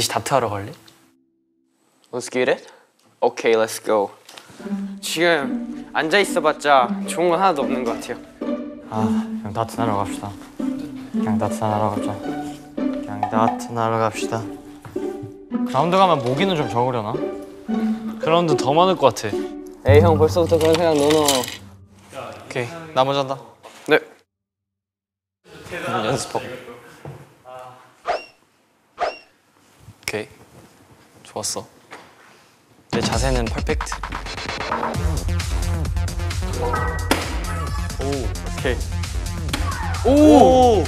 넷이 다트하러 갈래? Let's get it? Okay, let's go. 지금 앉아 있어봤자 좋은 건 하나도 없는 것 같아요. 아 그냥 다트 하러 갑시다 그냥 다트 하러 가자 그냥 다트 하러 갑시다 그라운드 가면 모기는 좀 적으려나? 그라운드 더 많을 것 같아 에이 형 벌써부터 그런 생각 no no. 오케이 나 먼저 한다 네. 연습하고 오케이 좋았어 내 자세는 퍼펙트 오 오케이 오!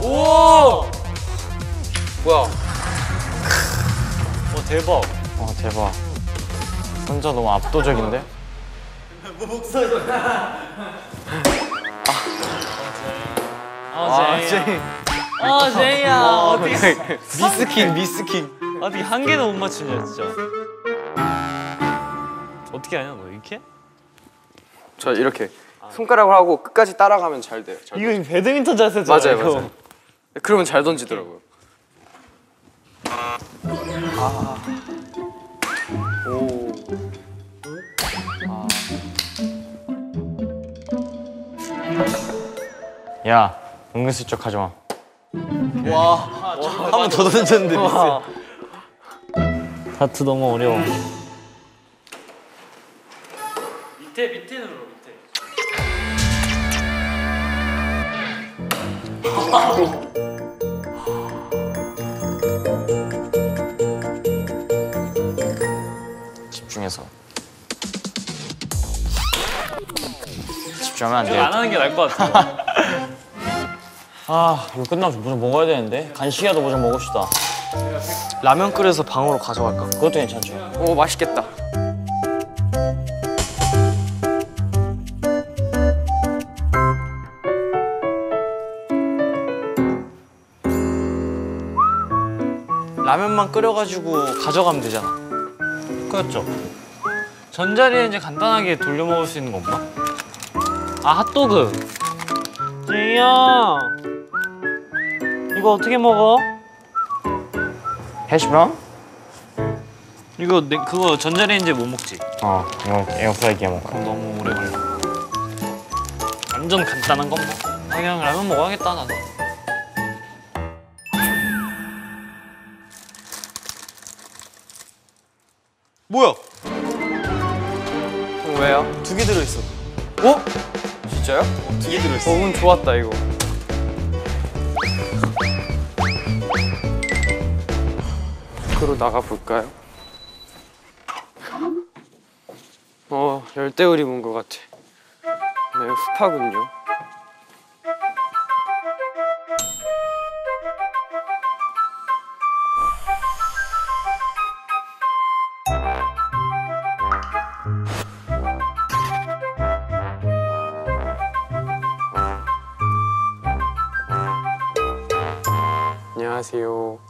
오! 뭐야? 와 대박 와 대박 혼자 너무 압도적인데? 아, 제이. 아, 제이야. 어떻게 미스킹, 미스킹. 어떻게 한 개도 못 맞추냐, 진짜. 어떻게 하냐, 너 이렇게? 저 이렇게 손가락으로 하고 끝까지 따라가면 잘 돼요. 잘 이거 배드민턴 자세잖아. 맞아요, 이거. 맞아요. 그러면 잘 던지더라고요. 오. 야, 은근슬쩍 하지 마. 와, 한 번 더 던졌는데 미스. 다트 너무 어려워. 밑에 밑에 눌러 밑에. 집중해서. 집중하면 안 돼. 안 하는 게 나을 것 같아. 아 이거 뭐좀 먹어야 되는데 간식이라도 뭐좀 먹읍시다 라면 끓여서 방으로 가져갈까? 그것도 괜찮죠 오 맛있겠다. 라면만 끓여가지고 가져가면 되잖아 그렇죠. 전자리에 이제 간단하게 돌려 먹을 수 있는 거 없나? 아 핫도그. 제이야. 이거 어떻게 먹어? 해시브라운? 이거 내, 그거 전자레인지에 못 먹지? 어 이거 에어프라이기에 먹어 그럼 너무 오래 걸려. 완전 간단한 건 뭐. 아, 그냥 라면 먹어야겠다 나는. 뭐야? 형 왜요? 두 개 들어있어 어? 진짜요? 두개 들어있어 어, 운 좋았다 이거. 밖으로 나가 볼까요? 어 열대우리 문것 같아. 네 습하군요. 안녕하세요.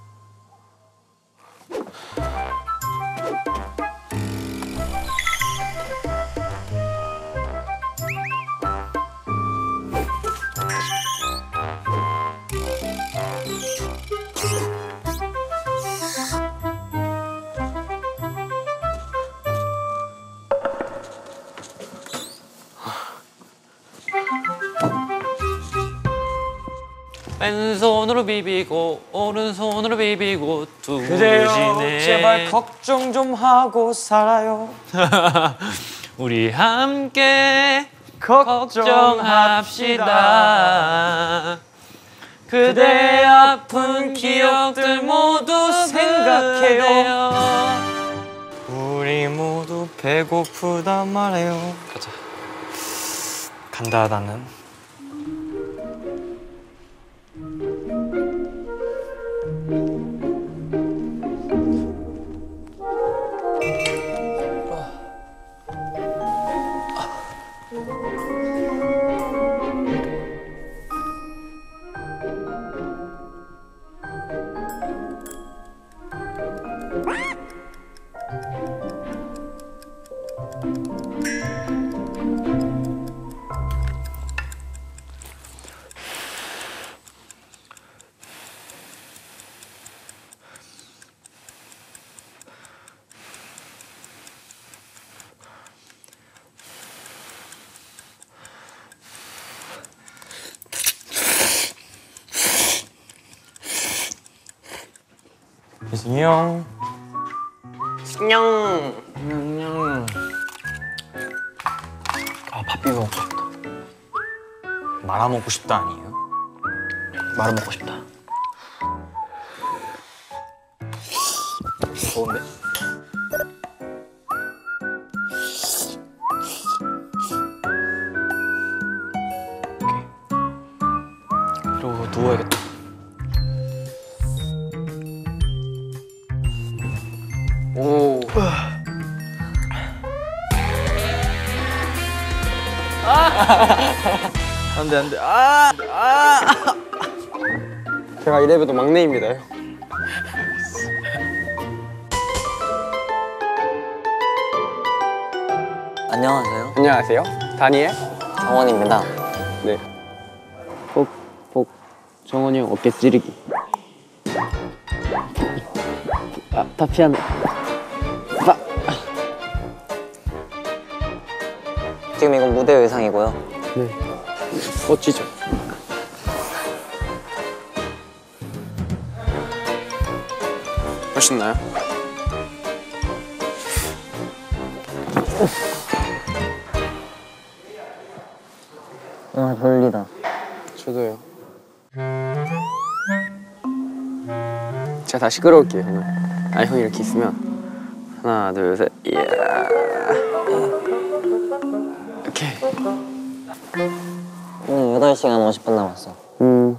왼손으로 비비고 오른손으로 비비고 그래요 두시네. 제발 걱정 좀 하고 살아요. 우리 함께 걱정합시다 그대 아픈 기억들 모두 생각해요. 우리 모두 배고프단 말이에요. 가자. 간다 나는 형. 안녕. 안녕. 아 밥 비벼 먹고 싶다. 말아 먹고 싶다 아니에요? 말아 먹고 싶다. 좋은데? 그리고 누워야겠다. 안돼 안돼. 아. 제가 이래봬도 막내입니다. 안녕하세요. 안녕하세요. 다니엘. 정원입니다. 네. 복, 복, 정원이 형 어깨 찌르기. 아, 파피아노. 지금 이건 무대 의상이고요. 네. 멋지죠? 멋있나요? 아, 졸리다. 저도요. 제가 다시 끌어올게요, 형을. 아, 형이 이렇게 있으면 하나, 둘, 셋. 이야. 오케이. 응, 8시간 50분 남았어. 음.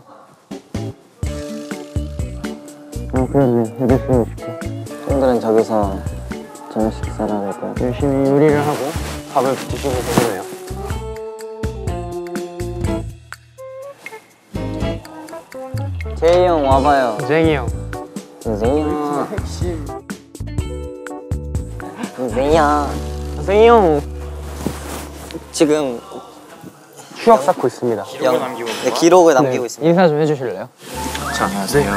아, 그렇네. 여덟 시간 50분. 형들은 저기서 저녁 식사를 할 거야. 열심히 요리를 하고 밥을 드시고 계시네요. 제이 형 와봐요. 쟁이 형. 선생이 형. 선생이 형. 쟁이 형. 지금 추억 쌓고 있습니다. 영, 네, 기록을 남기고 있습니다. 인사 좀 해주실래요? 자 안녕하세요.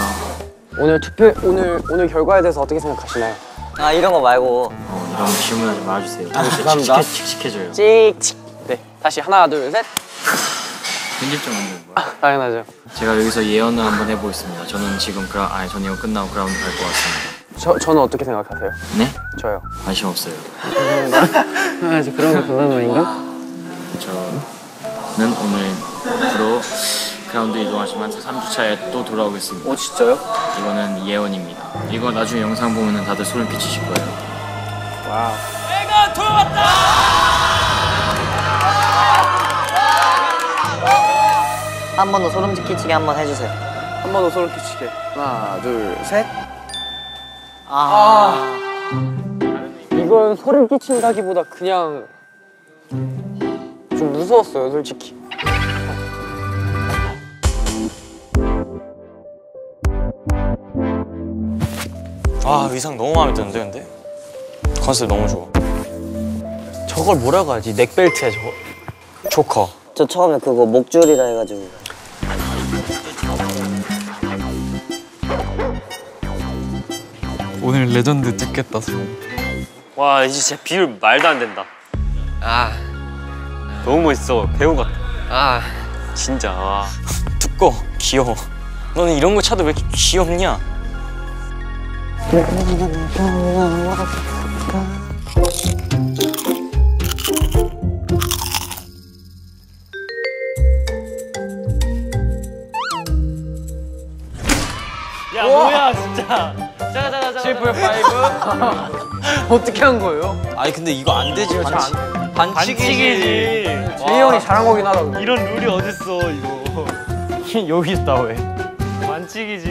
오늘 투표 오늘 오늘 결과에 대해서 어떻게 생각하시나요? 아, 이런 거 말고. 어, 이런 질문하지 말아주세요. 감사합니다. 칙칙해져요. 찍찍. 네. 다시 하나 둘 셋. 편집점 만드는 거야. 당연하죠. 제가 여기서 예언을 한번 해보겠습니다. 저는 지금 그라 아니 저는 이거 끝나고 그라운드 갈 것 같습니다. 저 저는 어떻게 생각하세요? 네? 저요. 관심 없어요. 아, 저 그런 거 그런 말인가? 저는 오늘부로 그라운드 이동하지만 3주차에 또 돌아오겠습니다. 어 진짜요? 이거는 예언입니다. 이거 나중에 영상 보면은 다들 소름 끼치실 거예요. Wow. 한번 더 소름 끼치게 한 번 해주세요. 한 번 더 소름 끼치게. 하나 둘 셋. 아. 이건 소름 끼친다기보다 그냥 좀 무서웠어요, 솔직히. 아 의상 너무 마음에 드는데 근데 컨셉 너무 좋아. 저걸 뭐라고 하지? neck belt야 저거. 초커. 저 처음에 그거 목줄이라 해가지고. 오늘 레전드 찍겠다 수. 와 이제 진짜 비율 말도 안 된다. 아, 너무 멋있어. 배우 같아. 아, 진짜. 와. 두꺼. 귀여워. 너는 이런 거 차도 왜 이렇게 귀엽냐? 야 뭐야 진짜. 자자자자. 7.5 어떻게 한 거예요? 아니 근데 이거 안 되지. 반칙. 반칙이지. 제이 형이 잘한 거긴 하다. 근데. 이런 룰이 어딨어 이거. 여기 있다 왜? 반칙이지.